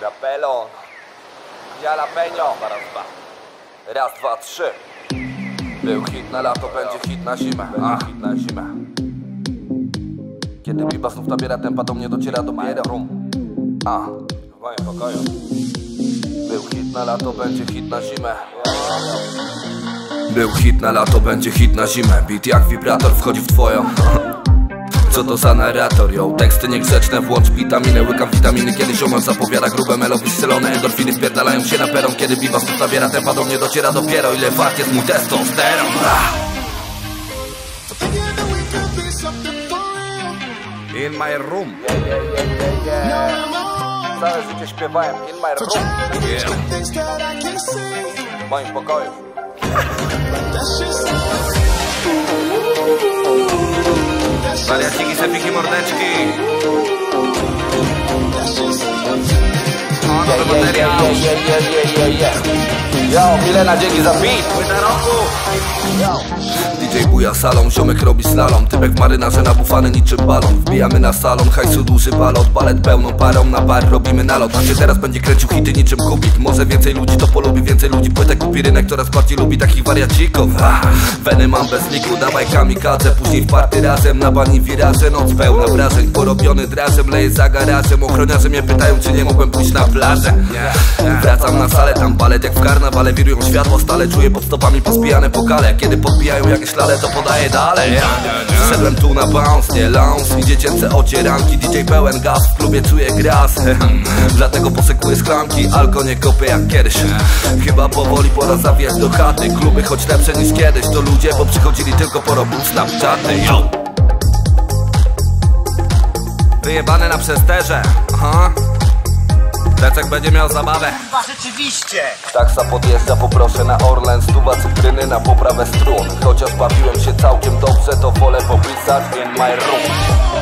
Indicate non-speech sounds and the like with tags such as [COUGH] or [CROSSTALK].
Capelon. Jalapeno. Raz, dwa. Raz, dwa, trzy. Był hit na lato, będzie hit na zimę. A, hit na zimę. Kiedy biba znów nabiera tempa, do mnie dociera dopiero rum. A, w moim pokoju. Był hit na lato, będzie hit na zimę. Był hit na lato, będzie hit na zimę Beat jak wibrator wchodzi w twoją Co to za narrator, yo? Teksty niegrzeczne, włącz witaminy Łykam witaminy, kiedy ziomal zapowiada Grube melo wystrzelone, endorfiny wpierdalają się na peron Kiedy biwa znów nabiera tempa, do mnie dociera dopiero Ile wart jest mój testosteron. In my room. Całe życie śpiewałem in my room. yeah. W moim pokoju Sepiki, mordeczki. O, nowy materiał Yo, Milena, dzięki za beat. Płyta roku DJ buja salon, ziomek robi slalom. Typek w marynarze nabufany niczym balon. Wbijamy na salon, hajsu duży balot. Balet pełną parą, na bar robimy nalot. A się teraz będzie kręcił hity niczym kubik Może więcej ludzi to polubi, więcej ludzi płytek kupi. Rynek coraz bardziej lubi takich wariacików ah, Weny mam bez liku, dawaj kamikadze. Później w party razem, na bani wiraże. Noc pełna wrażeń, porobiony drażem. Leję za garażem, ochroniarze mnie pytają Czy nie mogłem pójść na plażę. Wracam na salę, tam balet jak w karnawale Wirują światło stale, czuję pod stopami pospijane pokale Kiedy podbijają jakieś szlale, to podaję dalej. Wszedłem tu na bounce, nie lounge I dziecięce ocieranki, DJ pełen gaz W klubie czuję gras [LAUGHS] Dlatego posekuję sklanki Alko nie kopię jak kiedyś. Chyba powoli pora zawijać do chaty. Kluby choć lepsze niż kiedyś To ludzie, bo przychodzili tylko po robić snapchaty. Yo! Wyjebane na przesterze. Aha Decek będzie miał zabawę. Chyba rzeczywiście. Taksa podjeżdża, poproszę na Orlen Stuwa cukryny na poprawę strun. Chociaż bawiłem się całkiem dobrze To wolę popisać in my room.